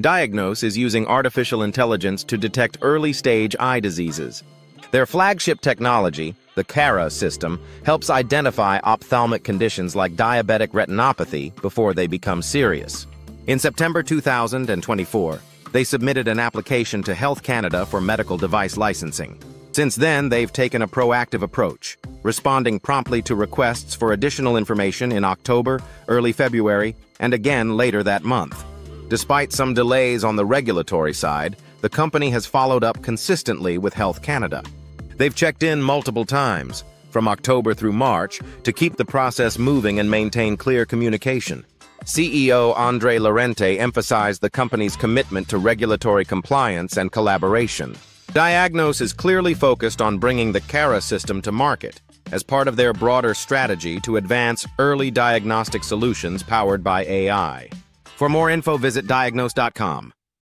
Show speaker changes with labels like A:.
A: Diagnos is using artificial intelligence to detect early-stage eye diseases. Their flagship technology, the CARA system, helps identify ophthalmic conditions like diabetic retinopathy before they become serious. In September 2024, they submitted an application to Health Canada for medical device licensing. Since then, they've taken a proactive approach, responding promptly to requests for additional information in October, early February, and again later that month. Despite some delays on the regulatory side, the company has followed up consistently with Health Canada. They've checked in multiple times, from October through March, to keep the process moving and maintain clear communication. CEO Andre Larente emphasized the company's commitment to regulatory compliance and collaboration. Diagnos is clearly focused on bringing the CARA system to market as part of their broader strategy to advance early diagnostic solutions powered by AI. For more info, visit diagnos.com.